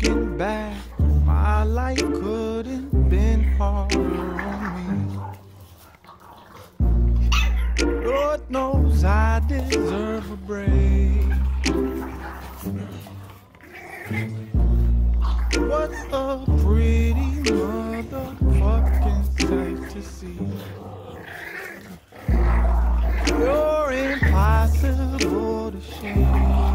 Looking back, my life couldn't been harder on me. Lord knows I deserve a break. What a pretty motherfucking sight to see. You're impossible to shake.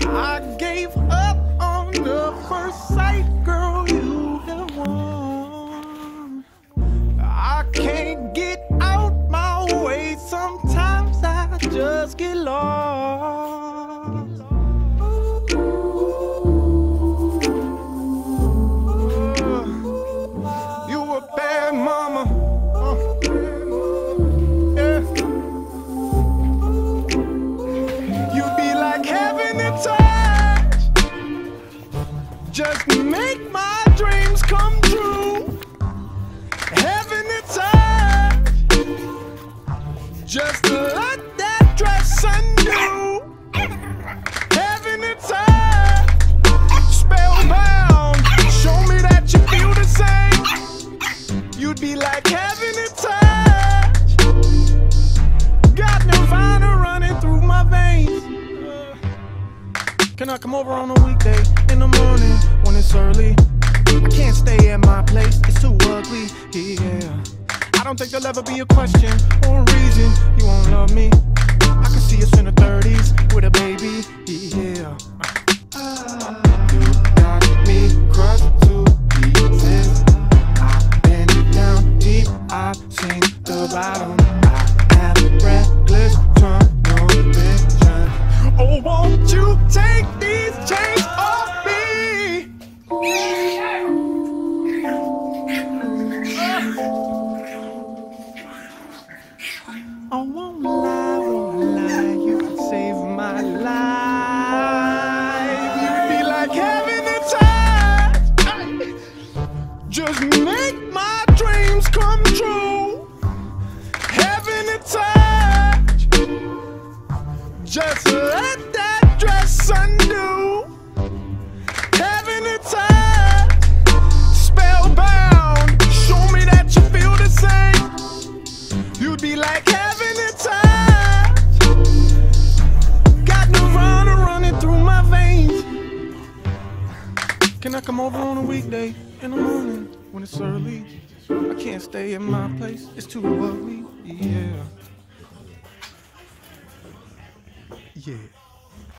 I gave up on the first sight, girl. You have won. I can't get out my way. Sometimes I just get lost. Just make my dreams come true. A touch. Just let that dress undo. A touch. Spellbound. Show me that you feel the same. You'd be like having Can I come over on a weekday in the morning when it's early? Can't stay at my place, it's too ugly. Yeah. I don't think there'll ever be a question or a reason you won't love me. I can see us in the 30s with a baby. I won't lie, won't lie, you save my life. You'd be like having a touch. Just make my dreams come true. Having a touch. Just let that dress undo. Can I come over on a weekday in the morning when it's early? I can't stay in my place, it's too ugly. Yeah. Yeah.